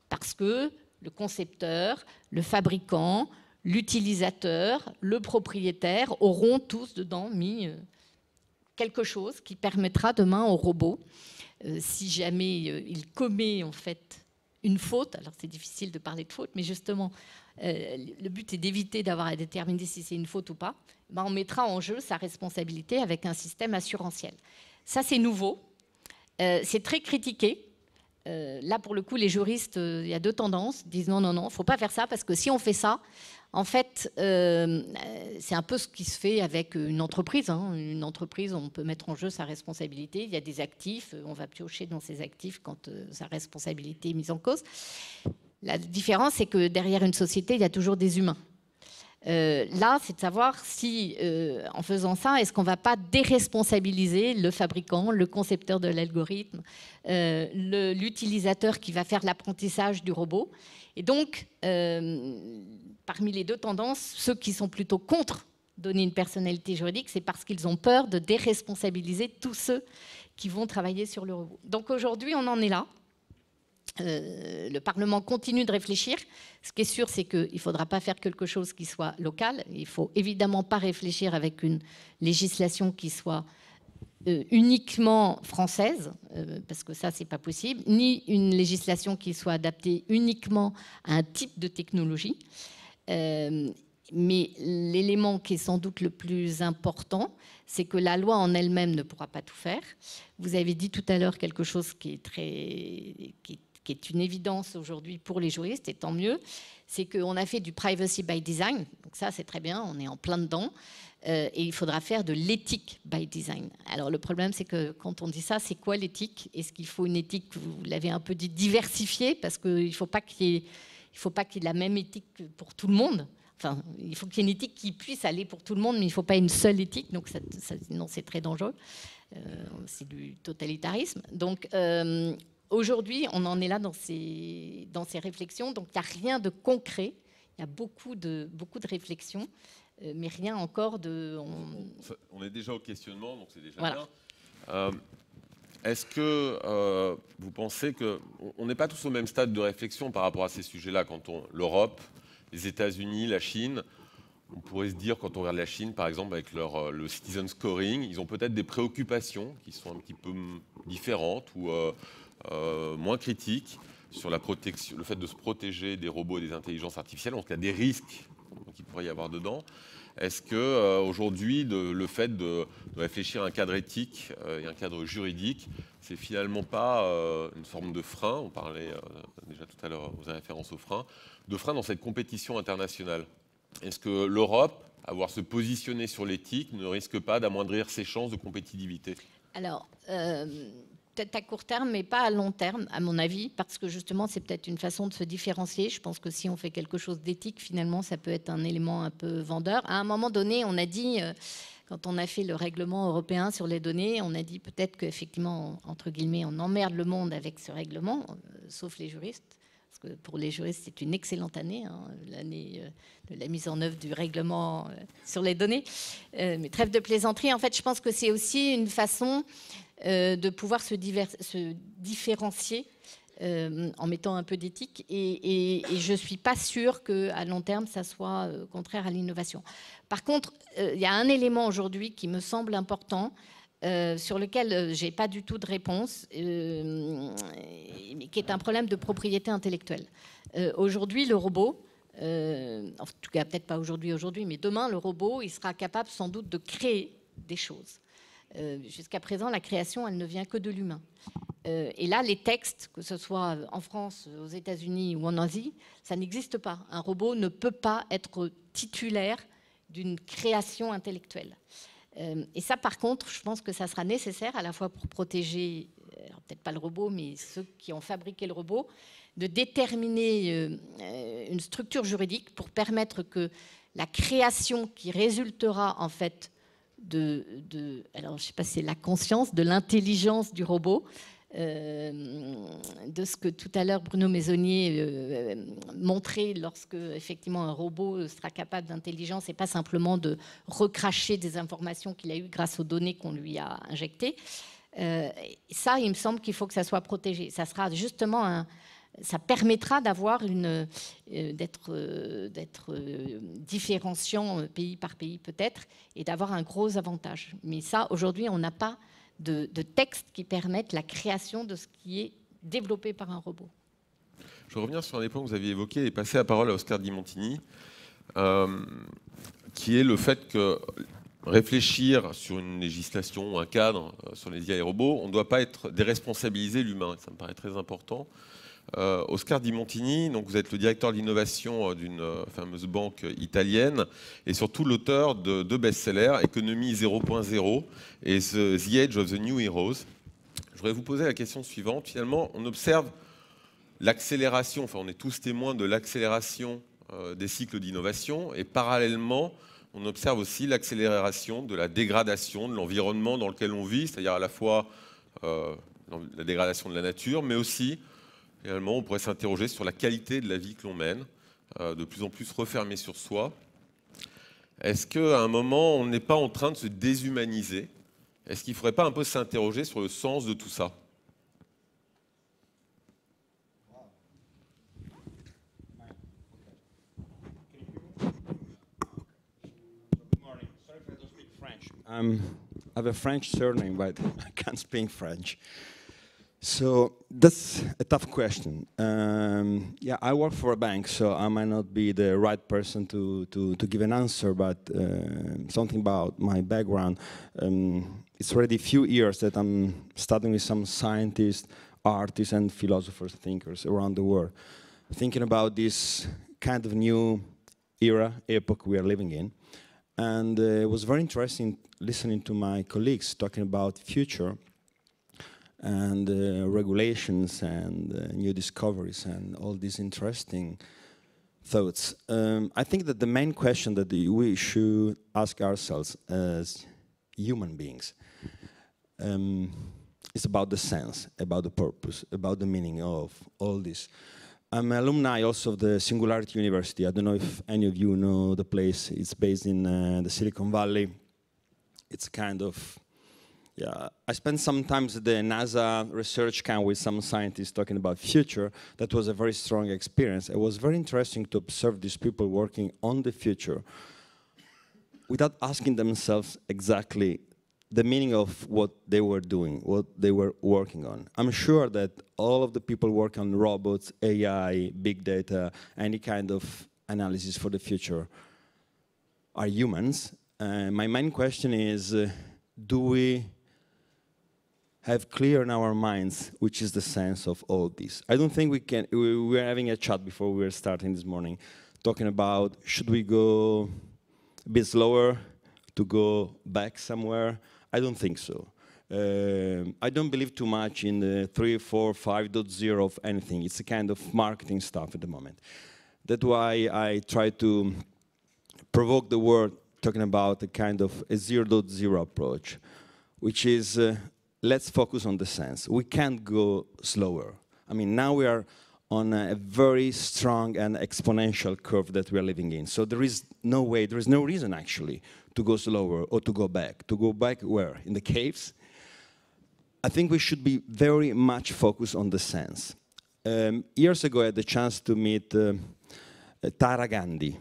Parce que le concepteur, le fabricant, l'utilisateur, le propriétaire auront tous dedans mis euh, quelque chose qui permettra demain au robot, euh, si jamais euh, il commet en fait une faute, alors c'est difficile de parler de faute, mais justement euh, le but est d'éviter d'avoir à déterminer si c'est une faute ou pas, ben, on mettra en jeu sa responsabilité avec un système assurantiel. Ça, c'est nouveau. Euh, c'est très critiqué. Euh, là, pour le coup, les juristes, il y a deux tendances. disent non, non, non, il ne faut pas faire ça parce que si on fait ça, En fait, c'est un peu ce qui se fait avec une entreprise. hein. Une entreprise, on peut mettre en jeu sa responsabilité. Il y a des actifs, on va piocher dans ces actifs quand sa responsabilité est mise en cause. La différence, c'est que derrière une société, il y a toujours des humains. Euh, là, c'est de savoir si, euh, en faisant ça, est-ce qu'on ne va pas déresponsabiliser le fabricant, le concepteur de l'algorithme, euh, l'utilisateur qui va faire l'apprentissage du robot. Et donc, parmi les deux tendances, ceux qui sont plutôt contre donner une personnalité juridique, c'est parce qu'ils ont peur de déresponsabiliser tous ceux qui vont travailler sur le robot. Donc aujourd'hui, on en est là. Euh, le Parlement continue de réfléchir. Ce qui est sûr, c'est qu'il ne faudra pas faire quelque chose qui soit local. Il ne faut évidemment pas réfléchir avec une législation qui soit euh, uniquement française, euh, parce que ça, c'est pas possible, ni une législation qui soit adaptée uniquement à un type de technologie. Mais l'élément qui est sans doute le plus important, c'est que la loi en elle-même ne pourra pas tout faire. Vous avez dit tout à l'heure quelque chose qui est, très, qui est une évidence aujourd'hui pour les juristes, et tant mieux, c'est qu'on a fait du privacy by design. Donc ça, c'est très bien, on est en plein dedans. Euh, et il faudra faire de l'éthique by design. Alors le problème, c'est que quand on dit ça, c'est quoi l'éthique? Est-ce qu'il faut une éthique, vous l'avez un peu dit, diversifiée? Parce qu'il ne faut pas qu'il y qu'il y ait la même éthique pour tout le monde. Enfin, il faut qu'il y ait une éthique qui puisse aller pour tout le monde, mais il ne faut pas une seule éthique. Donc, ça- sinon, c'est très dangereux. Euh, c'est du totalitarisme. Donc, euh, aujourd'hui, on en est là dans ces, dans ces réflexions. Donc, il n'y a rien de concret. Il y a beaucoup de, beaucoup de réflexions, euh, mais rien encore de. on- est déjà au questionnement, donc c'est déjà Voilà. bien. Euh, Est-ce que euh, vous pensez que on- n'est pas tous au même stade de réflexion par rapport à ces sujets-là quand on l'Europe, les États-Unis, la Chine? On pourrait se dire quand on regarde la Chine, par exemple, avec leur le citizen scoring, ils ont peut-être des préoccupations qui sont un petit peu différentes ou euh, moins critiques sur le fait de se protéger des robots et des intelligences artificielles, en tout cas des risques qu'il pourrait y avoir dedans. Est-ce que euh, le fait de, réfléchir à un cadre éthique euh, et un cadre juridique, c'est finalement pas une forme de frein? On parlait déjà tout à l'heure, vous avez référence au frein, de frein dans cette compétition internationale. Est-ce que l'Europe, avoir se positionner sur l'éthique, ne risque pas d'amoindrir ses chances de compétitivité? Alors, peut-être à court terme, mais pas à long terme, à mon avis, parce que justement, c'est peut-être une façon de se différencier. Je pense que si on fait quelque chose d'éthique, finalement, ça peut être un élément un peu vendeur. À un moment donné, on a dit, euh, quand on a fait le règlement européen sur les données, on a dit peut-être qu'effectivement, entre guillemets, on emmerde le monde avec ce règlement, euh, sauf les juristes. Parce que pour les juristes, c'est une excellente année, hein, l'année euh, de la mise en œuvre du règlement sur les données. Mais trêve de plaisanterie, en fait, je pense que c'est aussi une façon de pouvoir se, différencier euh, en mettant un peu d'éthique. Et, je ne suis pas sûre qu'à long terme, ça soit euh, contraire à l'innovation. Par contre, euh, il y a un élément aujourd'hui qui me semble important. euh, sur lequel euh, j'ai pas du tout de réponse, euh, qui est un problème de propriété intellectuelle. Euh, aujourd'hui, le robot, euh, en tout cas peut-être pas aujourd'hui, aujourd'hui, mais demain, le robot, il sera capable sans doute de créer des choses. Euh, Jusqu'à présent, la création, elle ne vient que de l'humain. Euh, et là, les textes, que ce soit en France, aux États-Unis ou en Asie, ça n'existe pas. Un robot ne peut pas être titulaire d'une création intellectuelle. Euh, et ça, par contre, je pense que ça sera nécessaire à la fois pour protéger, peut-être pas le robot, mais ceux qui ont fabriqué le robot, de déterminer une structure juridique pour permettre que la création qui résultera en fait de, alors je sais pas c'est la conscience, de l'intelligence du robot, euh, de ce que tout à l'heure Bruno Maisonnier euh, montrait lorsque effectivement un robot sera capable d'intelligence et pas simplement de recracher des informations qu'il a eues grâce aux données qu'on lui a injectées. Euh, ça, il me semble qu'il faut que ça soit protégé. Ça sera justement un, ça permettra euh, d'être, euh, euh, différenciant pays par pays peut-être et d'avoir un gros avantage. Mais ça, aujourd'hui, on n'a pas de, texte qui permette la création de ce qui est développé par un robot. Je reviens sur un des points que vous aviez évoqué et passer la parole à Oscar Di Montini, euh, qui est le fait que réfléchir sur une législation, un cadre sur les IA et robots, on ne doit pas être déresponsabiliser l'humain. Ça me paraît très important. Euh, Oscar Di Montini, donc vous êtes le directeur de l'innovation euh, d'une euh, fameuse banque italienne et surtout l'auteur de deux best-sellers, Économie 0.0 et The Age of the New Heroes. Je voudrais vous poser la question suivante. Finalement, on observe l'accélération, enfin on est tous témoins de l'accélération des cycles d'innovation et parallèlement, on observe aussi l'accélération de la dégradation de l'environnement dans lequel on vit, c'est-à-dire à la fois la dégradation de la nature, mais aussi Finalement, on pourrait s'interroger sur la qualité de la vie que l'on mène, euh, de plus en plus refermée sur soi. Est-ce qu'à un moment, on n'est pas en train de se déshumaniser? Est-ce qu'il ne faudrait pas un peu s'interroger sur le sens de tout ça? That's a tough question. Um, yeah, I work for a bank, so I might not be the right person to, to, to give an answer, but uh, something about my background. Um, it's already a few years that I'm studying with some scientists, artists, and philosophers, thinkers around the world, thinking about this kind of new era, epoch we are living in. And uh, it was very interesting listening to my colleagues talking about future and uh, regulations and uh, new discoveries and all these interesting thoughts. Um, I think that the main question that we should ask ourselves as human beings um, is about the sense, about the purpose, about the meaning of all this. I'm an alumni also of the Singularity University. I don't know if any of you know the place. It's based in uh, the Silicon Valley. It's kind of yeah, I spent some time at the NASA research camp with some scientists talking about future. That was a very strong experience. It was very interesting to observe these people working on the future without asking themselves exactly the meaning of what they were doing, what they were working on. I'm sure that all of the people working on robots, AI, big data, any kind of analysis for the future are humans. Uh, my main question is, uh, do we have clear in our minds which is the sense of all this. I don't think we can, we, we were having a chat before we were starting this morning, talking about should we go a bit slower to go back somewhere? I don't think so. Uh, I don't believe too much in the 3, 4, 5.0 of anything. It's a kind of marketing stuff at the moment. That's why I try to provoke the word talking about a kind of a 0.0 approach, which is uh, let's focus on the sense. We can't go slower. I mean, now we are on a very strong and exponential curve that we are living in. So there is no way, there is no reason actually to go slower or to go back. To go back where? In the caves? I think we should be very much focused on the sense. Um, years ago, I had the chance to meet uh, Tara Gandhi,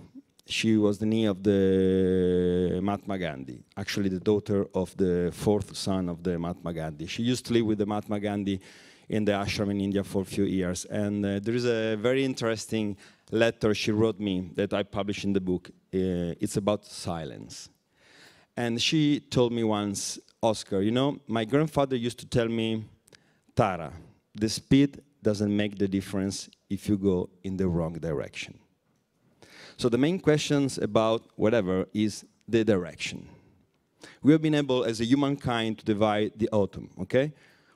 she was the niece of the Mahatma Gandhi, actually the daughter of the fourth son of the Mahatma Gandhi. She used to live with the Mahatma Gandhi in the ashram in India for a few years. And uh, there is a very interesting letter she wrote me that I published in the book. Uh, it's about silence. And she told me once, Oscar, you know, my grandfather used to tell me, Tara, the speed doesn't make the difference if you go in the wrong direction. So the main questions about whatever is the direction. We have been able, as a humankind, to divide the autumn, okay?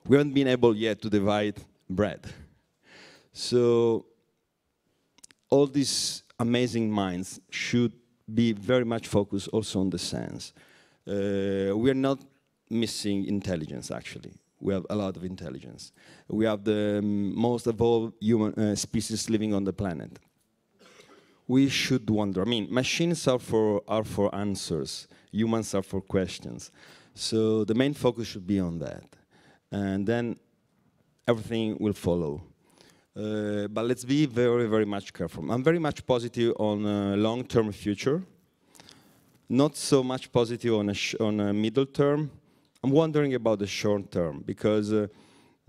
We haven't been able yet to divide bread. So all these amazing minds should be very much focused also on the sense. Uh, we are not missing intelligence, actually. We have a lot of intelligence. We have the um, most evolved human uh, species living on the planet we should wonder. I mean, machines are for, are for answers, humans are for questions. So the main focus should be on that. And then everything will follow. Uh, but let's be very, very much careful. I'm very much positive on a long-term future, not so much positive on a, on a middle term. I'm wondering about the short term because uh,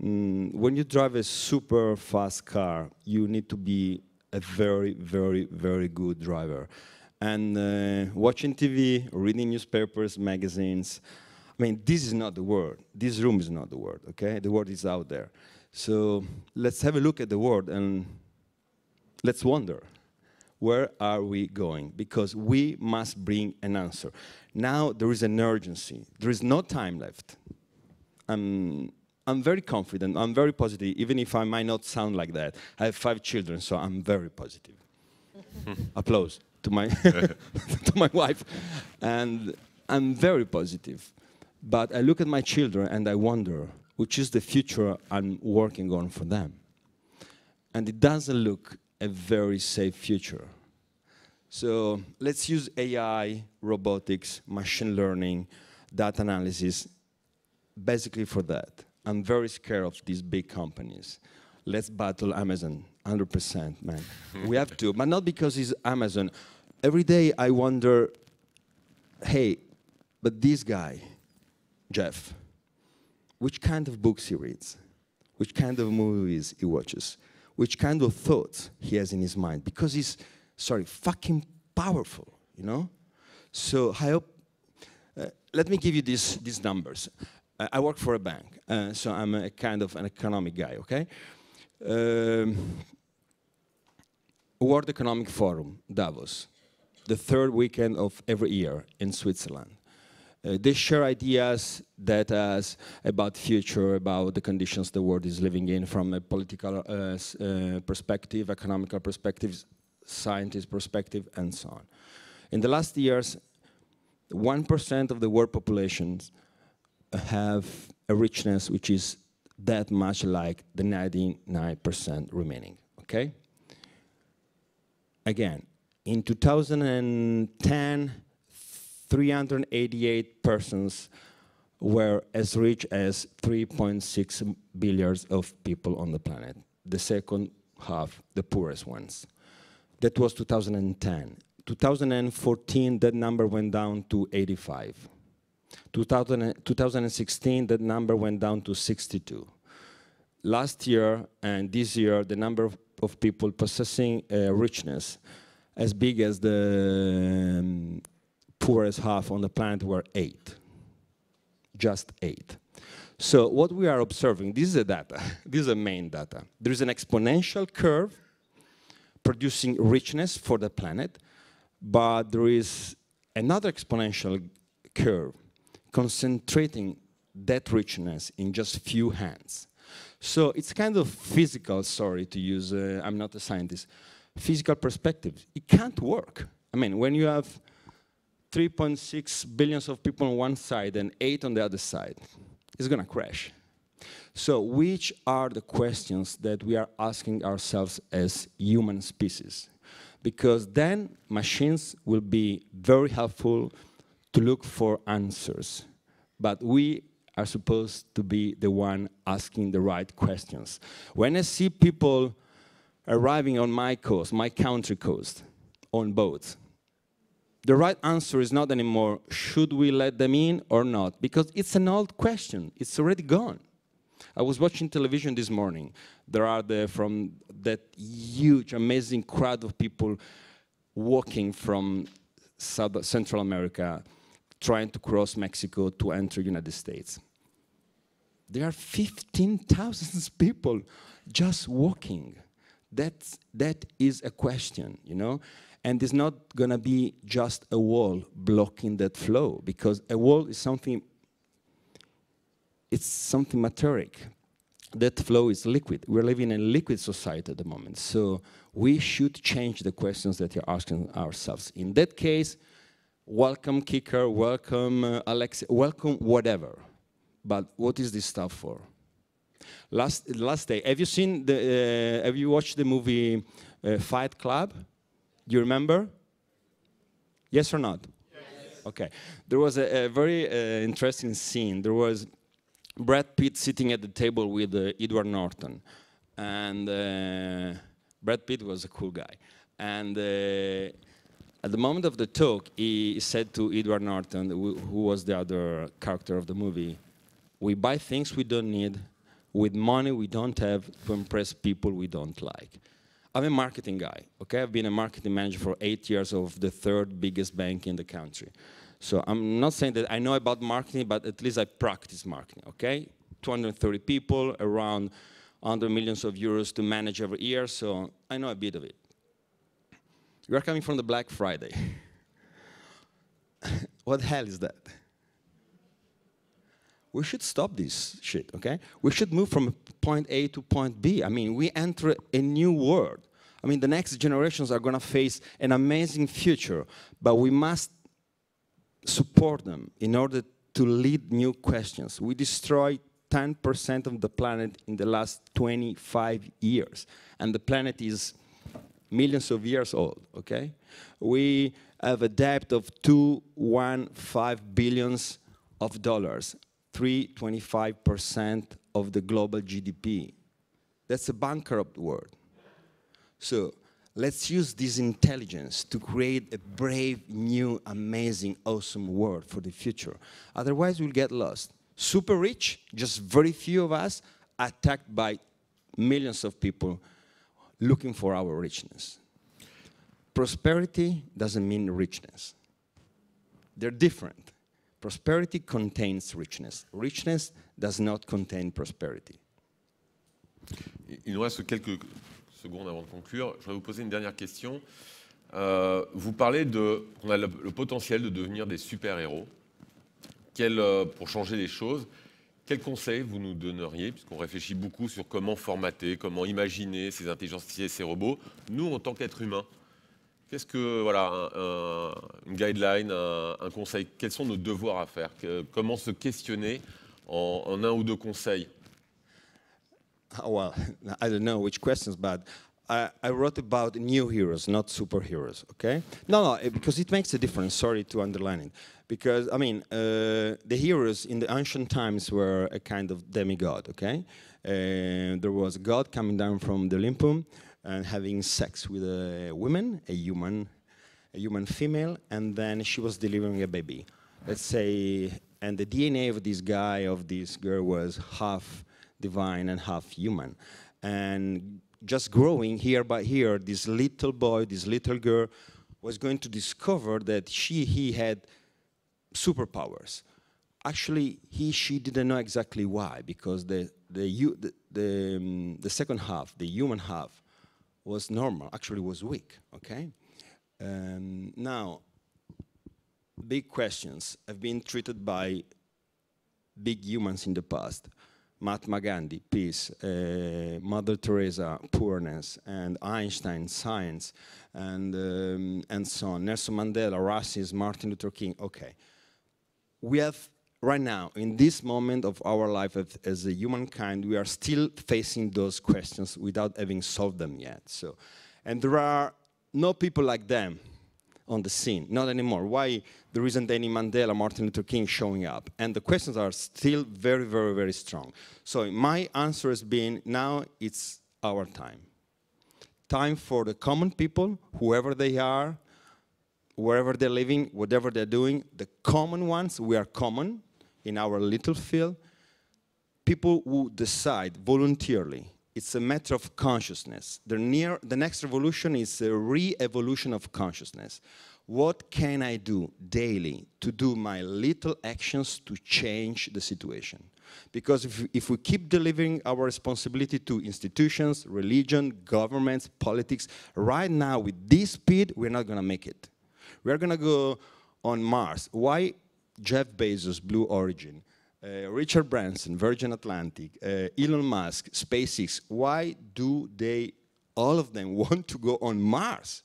mm, when you drive a super fast car, you need to be a very, very, very good driver. And uh, watching TV, reading newspapers, magazines, I mean, this is not the world. This room is not the world, okay? The world is out there. So let's have a look at the world and let's wonder where are we going? Because we must bring an answer. Now there is an urgency. There is no time left. I'm, I'm very confident. I'm very positive, even if I might not sound like that. I have five children, so I'm very positive. Applause to my, to my wife. And I'm very positive. But I look at my children and I wonder which is the future I'm working on for them. And it doesn't look a very safe future. So let's use AI, robotics, machine learning, data analysis, basically for that. I'm very scared of these big companies. Let's battle Amazon, 100%, man. we have to, but not because it's Amazon. Every day I wonder, hey, but this guy, Jeff, which kind of books he reads, which kind of movies he watches, which kind of thoughts he has in his mind, because he's, sorry, fucking powerful, you know? So I hope, uh, let me give you these, these numbers. I work for a bank, uh, so I'm a kind of an economic guy, okay? Um, World Economic Forum, Davos, the third weekend of every year in Switzerland. Uh, they share ideas, data about future, about the conditions the world is living in from a political uh, uh, perspective, economical perspective, scientist perspective, and so on. In the last years, 1% of the world populations have a richness which is that much like the 99% remaining, okay? Again, in 2010, 388 persons were as rich as 3.6 billion of people on the planet. The second half, the poorest ones. That was 2010. 2014, that number went down to 85. 2000, 2016, that number went down to 62. Last year and this year, the number of, of people possessing uh, richness as big as the um, poorest half on the planet were eight. Just eight. So what we are observing, this is the data, this is the main data. There is an exponential curve producing richness for the planet, but there is another exponential curve concentrating that richness in just few hands. So it's kind of physical, sorry to use, uh, I'm not a scientist, physical perspective. It can't work. I mean, when you have 3.6 billions of people on one side and eight on the other side, it's gonna crash. So which are the questions that we are asking ourselves as human species? Because then machines will be very helpful to look for answers. But we are supposed to be the one asking the right questions. When I see people arriving on my coast, my country coast, on boats, the right answer is not anymore, should we let them in or not? Because it's an old question, it's already gone. I was watching television this morning. There are the, from that huge, amazing crowd of people walking from South, Central America, trying to cross Mexico to enter United States. There are 15,000 people just walking. That's, that is a question, you know? And it's not going to be just a wall blocking that flow, because a wall is something, it's something materic. That flow is liquid. We're living in a liquid society at the moment. So we should change the questions that you're asking ourselves. In that case, welcome Kicker, welcome uh, Alex, welcome whatever. But what is this stuff for? Last, last day, have you seen the, uh, have you watched the movie uh, Fight Club? Do you remember? Yes or not? Yes. Okay. There was a, a very uh, interesting scene. There was Brad Pitt sitting at the table with uh, Edward Norton. And uh, Brad Pitt was a cool guy. And uh, at the moment of the talk, he said to Edward Norton, who was the other character of the movie, we buy things we don't need with money we don't have to impress people we don't like. I'm a marketing guy, okay? I've been a marketing manager for eight years of the third biggest bank in the country. So I'm not saying that I know about marketing, but at least I practice marketing, okay? 230 people, around 100 millions of euros to manage every year, so I know a bit of it. You are coming from the Black Friday. what the hell is that? We should stop this shit, okay? We should move from point A to point B. I mean, we enter a new world. I mean, the next generations are going to face an amazing future, but we must support them in order to lead new questions. We destroyed 10% of the planet in the last 25 years, and the planet is millions of years old, okay? We have a debt of 215 billions of dollars, 325% of the global GDP. That's a bankrupt world. So let's use this intelligence to create a brave, new, amazing, awesome world for the future. Otherwise, we'll get lost. Super rich, just very few of us, attacked by millions of people looking for our richness. Prosperity doesn't mean richness. They're different. Prosperity contains richness. Richness does not contain prosperity. Il nous reste quelques secondes avant de conclure. Je voudrais vous poser une dernière question. Euh, vous parlez de qu'on a le, le, potentiel de devenir des super-héros. Euh, pour changer les choses, quels conseils vous nous donneriez, puisqu'on réfléchit beaucoup sur comment formater, comment imaginer ces intelligences et ces robots, nous, en tant qu'êtres humains? Qu'est-ce que, voilà, un, un, une guideline, un, un, conseil Quels sont nos devoirs à faire? Que, Comment se questionner en, en, un ou deux conseils? Oh, Well, I don't know which questions, but I, I, wrote about new heroes, not superheroes, okay? No, no, because it makes a difference. Sorry to underline it. Because, I mean, uh, the heroes in the ancient times were a kind of demigod, okay? Uh, there was a god coming down from the Olympus and having sex with a woman, a human, a human female, and then she was delivering a baby. Let's say, and the DNA of this guy, of this girl, was half divine and half human. And just growing here by here, this little boy, this little girl, was going to discover that she, he had superpowers. Actually, he, she didn't know exactly why, because the, the, the, the, um, the second half, the human half, was normal, actually was weak, okay? Um, now, big questions have been treated by big humans in the past. Mahatma Gandhi, peace, uh, Mother Teresa, poorness, and Einstein, science, and, um, and so on. Nelson Mandela, racism, Martin Luther King. Okay. We have, right now, in this moment of our life as, as a humankind, we are still facing those questions without having solved them yet. So, and there are no people like them on the scene, not anymore. Why there isn't any Mandela, Martin Luther King showing up? And the questions are still very, very, very strong. So my answer has been, now it's our time. Time for the common people, whoever they are, wherever they're living, whatever they're doing, the common ones, we are common in our little field, people who decide voluntarily it's a matter of consciousness. The, near, the next revolution is a re-evolution of consciousness. What can I do daily to do my little actions to change the situation? Because if, if we keep delivering our responsibility to institutions, religion, governments, politics, right now with this speed, we're not going to make it. We're going to go on Mars. Why Jeff Bezos, Blue Origin? Uh, Richard Branson, Virgin Atlantic, uh, Elon Musk, SpaceX, why do they, all of them, want to go on Mars?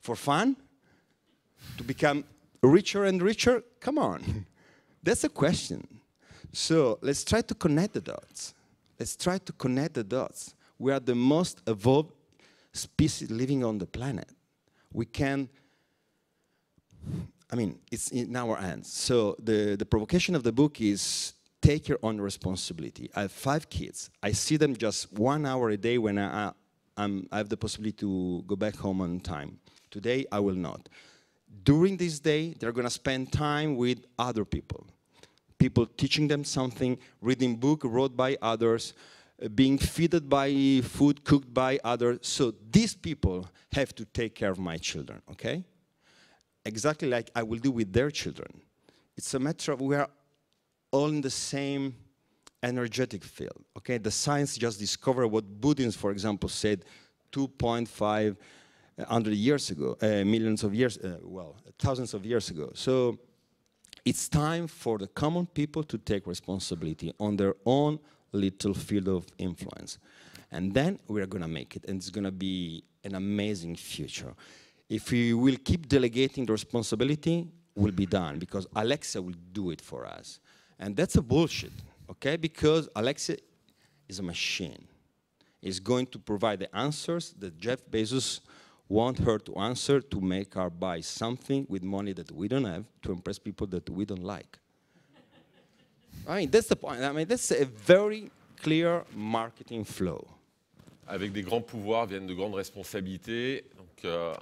For fun? To become richer and richer? Come on. That's a question. So let's try to connect the dots. Let's try to connect the dots. We are the most evolved species living on the planet. We can I mean, it's in our hands. So the, the provocation of the book is take your own responsibility. I have five kids. I see them just one hour a day when I, I, I have the possibility to go back home on time. Today, I will not. During this day, they're going to spend time with other people. People teaching them something, reading book wrote by others, uh, being fed by food cooked by others. So these people have to take care of my children, okay? Exactly like I will do with their children. It's a matter of we are all in the same energetic field. Okay, the science just discovered what Budins, for example, said 2.5 hundred years ago, uh, millions of years, uh, well, thousands of years ago. So it's time for the common people to take responsibility on their own little field of influence. And then we're going to make it, and it's going to be an amazing future. If we will keep delegating the responsibility, will be done because Alexa will do it for us. And that's a bullshit, okay? Because Alexa is a machine. It's going to provide the answers that Jeff Bezos want her to answer to make her buy something with money that we don't have to impress people that we don't like. I mean, that's the point. I mean, that's a very clear marketing flow. Avec des grands pouvoirs viennent de grandes responsabilités. Donc, euh,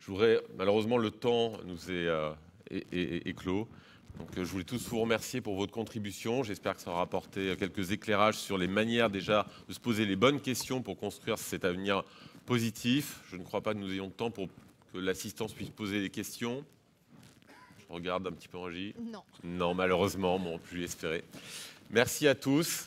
je voudrais, malheureusement, le temps nous est, euh, est, est- est clos. Donc, euh, je voulais tous vous remercier pour votre contribution. J'espère que ça aura apporté quelques éclairages sur les manières déjà de se poser les bonnes questions pour construire cet avenir positif. Je ne crois pas que nous ayons le temps pour que l'assistance puisse poser des questions. Je regarde un petit peu en régie. Non. Non, malheureusement, bon, on peut espérer. Merci à tous.